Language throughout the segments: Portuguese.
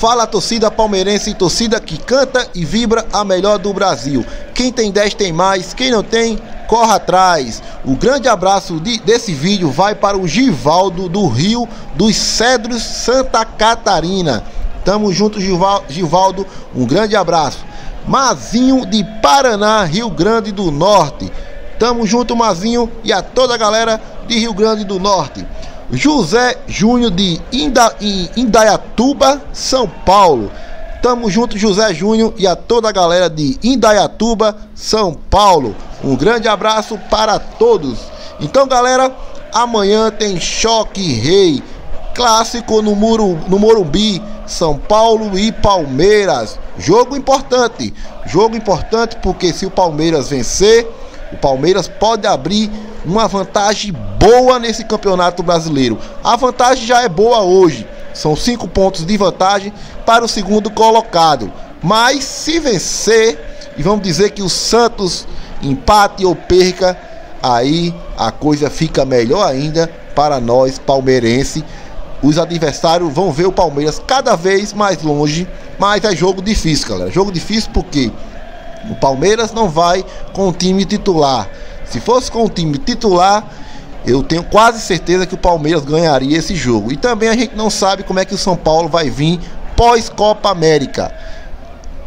Fala torcida palmeirense, torcida que canta e vibra a melhor do Brasil. Quem tem 10 tem mais, quem não tem, corra atrás. O grande abraço de, desse vídeo vai para o Givaldo do Rio dos Cedros, Santa Catarina. Tamo junto, Givaldo. Um grande abraço. Mazinho de Paraná, Rio Grande do Norte. Tamo junto, Mazinho, e a toda a galera de Rio Grande do Norte. José Júnior de Inda, Indaiatuba, São Paulo. Tamo junto, José Júnior e a toda a galera de Indaiatuba, São Paulo. Um grande abraço para todos. Então, galera, amanhã tem Choque Rei, clássico no, Muru, no Morumbi, São Paulo e Palmeiras. Jogo importante. Jogo importante porque se o Palmeiras vencer, o Palmeiras pode abrir uma vantagem boa nesse campeonato brasileiro. A vantagem já é boa hoje. São cinco pontos de vantagem para o segundo colocado. Mas se vencer, e vamos dizer que o Santos empate ou perca, aí a coisa fica melhor ainda para nós palmeirense. Os adversários vão ver o Palmeiras cada vez mais longe, mas é jogo difícil, galera. Jogo difícil porque o Palmeiras não vai com o time titular. Se fosse com o time titular, eu tenho quase certeza que o Palmeiras ganharia esse jogo. E também a gente não sabe como é que o São Paulo vai vir pós Copa América.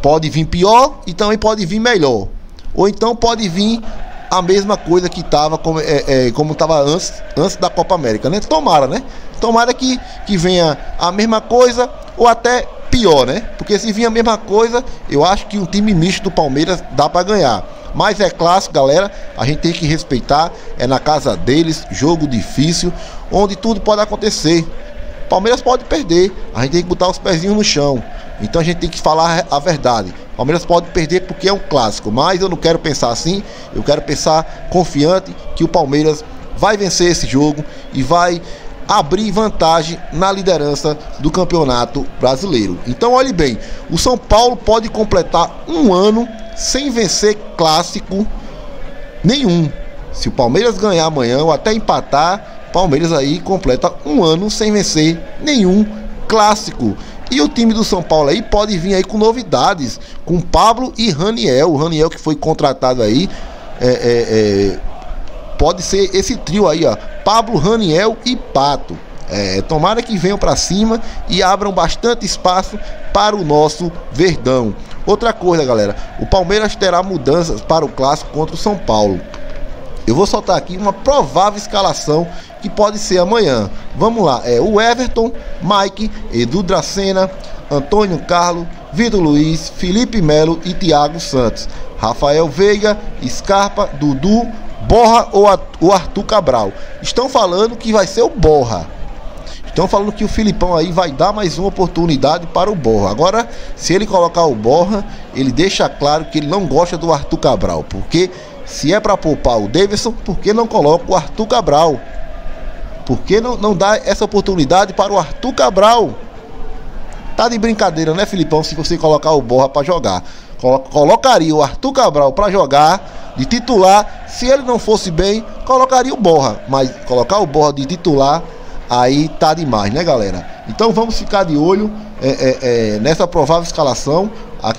Pode vir pior e também pode vir melhor. Ou então pode vir a mesma coisa que estava como é, é, como antes, antes da Copa América, né? Tomara, né? Tomara que, que venha a mesma coisa ou até pior, né? Porque se vir a mesma coisa, eu acho que um time misto do Palmeiras dá para ganhar. Mas é clássico, galera. A gente tem que respeitar. É na casa deles, jogo difícil, onde tudo pode acontecer. Palmeiras pode perder. A gente tem que botar os pezinhos no chão. Então a gente tem que falar a verdade. Palmeiras pode perder porque é um clássico, mas eu não quero pensar assim. Eu quero pensar confiante que o Palmeiras vai vencer esse jogo e vai abrir vantagem na liderança do Campeonato Brasileiro. Então olhe bem, o São Paulo pode completar um ano sem vencer clássico nenhum. Se o Palmeiras ganhar amanhã ou até empatar, Palmeiras aí completa um ano sem vencer nenhum clássico. E o time do São Paulo aí pode vir aí com novidades, com Pablo e Raniel. O Raniel que foi contratado aí, é, é, é, pode ser esse trio aí, ó. Pablo, Raniel e Pato. É, tomara que venham para cima e abram bastante espaço para o nosso Verdão. Outra coisa, galera, o Palmeiras terá mudanças para o clássico contra o São Paulo. Eu vou soltar aqui uma provável escalação que pode ser amanhã. Vamos lá, é o Everton, Mike, Edu Dracena, Antônio Carlos, Vitor Luiz, Felipe Melo e Thiago Santos. Rafael Veiga, Scarpa, Dudu, Borra ou Arthur Cabral. Estão falando que vai ser o Borra. Estão falando que o Filipão aí vai dar mais uma oportunidade para o Borra. Agora, se ele colocar o Borra, ele deixa claro que ele não gosta do Arthur Cabral. Porque se é para poupar o Davidson, por que não coloca o Arthur Cabral? Por que não, não dá essa oportunidade para o Arthur Cabral? Tá de brincadeira, né, Filipão? Se você colocar o Borra para jogar. Colocaria o Arthur Cabral para jogar de titular. Se ele não fosse bem, colocaria o Borra. Mas colocar o Borra de titular aí tá demais, né, galera? Então vamos ficar de olho é, é, é, nessa provável escalação.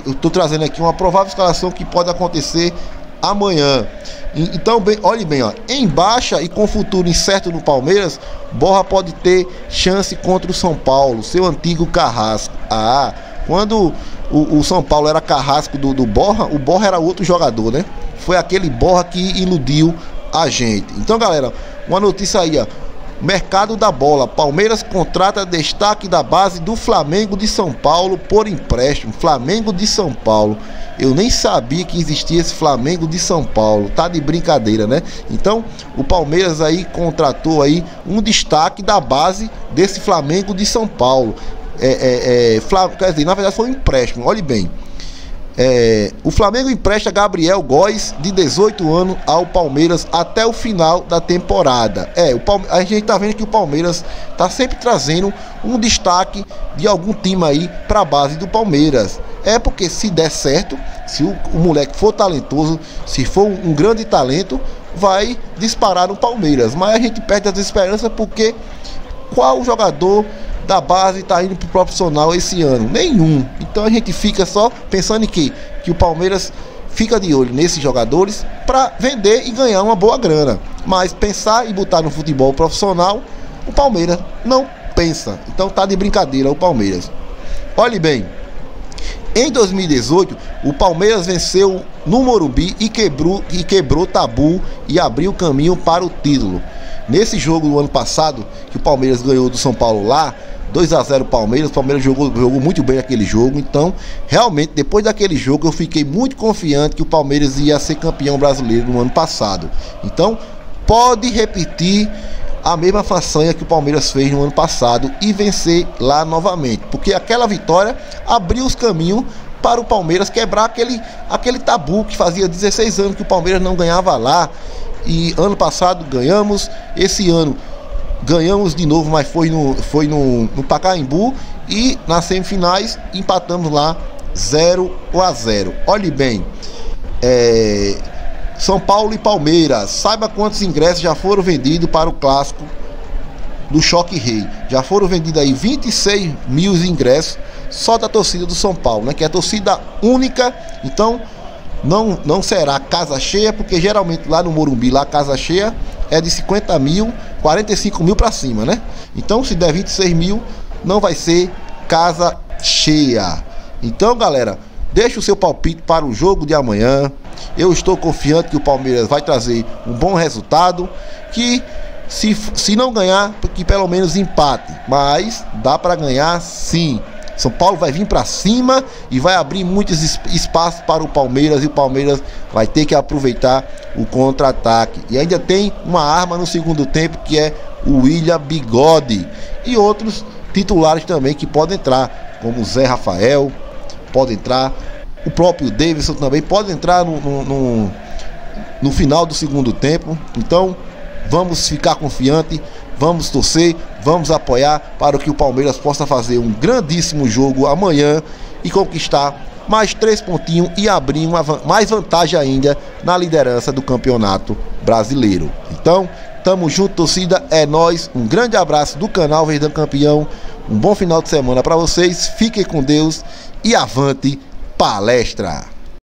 Eu estou trazendo aqui uma provável escalação que pode acontecer amanhã. Então, bem, olhe bem, ó, em baixa e com futuro incerto no Palmeiras, Borra pode ter chance contra o São Paulo, seu antigo carrasco. Ah, quando o, o São Paulo era carrasco do, do Borra, o Borra era outro jogador, né? Foi aquele Borra que iludiu a gente. Então, galera, uma notícia aí, ó. Mercado da bola. Palmeiras contrata destaque da base do Flamengo de São Paulo por empréstimo. Flamengo de São Paulo. Eu nem sabia que existia esse Flamengo de São Paulo. Tá de brincadeira, né? Então, o Palmeiras aí contratou aí um destaque da base desse Flamengo de São Paulo. É, é, é, quer dizer, na verdade foi um empréstimo. Olhe bem. É, o Flamengo empresta Gabriel Góes, de 18 anos, ao Palmeiras até o final da temporada. É, o Palme a gente tá vendo que o Palmeiras tá sempre trazendo um destaque de algum time aí para a base do Palmeiras. É porque se der certo, se o, o moleque for talentoso, se for um, um grande talento, vai disparar no Palmeiras. Mas a gente perde as esperanças porque qual jogador da base está indo para o profissional esse ano? Nenhum. Então a gente fica só pensando em que? Que o Palmeiras fica de olho nesses jogadores para vender e ganhar uma boa grana. Mas pensar e botar no futebol profissional, o Palmeiras não pensa. Então tá de brincadeira o Palmeiras. Olhe bem, em 2018, o Palmeiras venceu no Morumbi e quebrou, e quebrou tabu e abriu caminho para o título. Nesse jogo do ano passado, que o Palmeiras ganhou do São Paulo lá, 2 a 0 Palmeiras, o Palmeiras jogou, jogou muito bem aquele jogo, então realmente depois daquele jogo eu fiquei muito confiante que o Palmeiras ia ser campeão brasileiro no ano passado. Então pode repetir a mesma façanha que o Palmeiras fez no ano passado e vencer lá novamente, porque aquela vitória abriu os caminhos para o Palmeiras quebrar aquele, aquele tabu que fazia 16 anos que o Palmeiras não ganhava lá. E ano passado ganhamos, esse ano ganhamos de novo, mas foi no, foi no, no Pacaembu e nas semifinais empatamos lá 0 a 0. Olhe bem, é, são Paulo e Palmeiras. Saiba quantos ingressos já foram vendidos para o clássico do Choque Rei. Já foram vendidos aí 26 mil ingressos só da torcida do São Paulo, né? Que é a torcida única. Então não, não será casa cheia, porque geralmente lá no Morumbi, lá casa cheia é de 50 mil, 45 mil para cima, né? Então se der 26 mil, não vai ser casa cheia. Então, galera, deixa o seu palpite para o jogo de amanhã. Eu estou confiante que o Palmeiras vai trazer um bom resultado, que se, se não ganhar, que pelo menos empate, mas dá para ganhar sim. São Paulo vai vir para cima e vai abrir muitos espaços para o Palmeiras e o Palmeiras vai ter que aproveitar o contra-ataque. E ainda tem uma arma no segundo tempo que é o William Bigode e outros titulares também que podem entrar, como o Zé Rafael, pode entrar, o próprio Davidson também pode entrar no, no, no, no final do segundo tempo. Então, vamos ficar confiante, vamos torcer, vamos apoiar para que o Palmeiras possa fazer um grandíssimo jogo amanhã e conquistar mais três pontinhos e abrir uma, mais vantagem ainda na liderança do campeonato brasileiro. Então, tamo junto, torcida, é nós. Um grande abraço do canal Verdão Campeão. Um bom final de semana para vocês. Fiquem com Deus e avante palestra.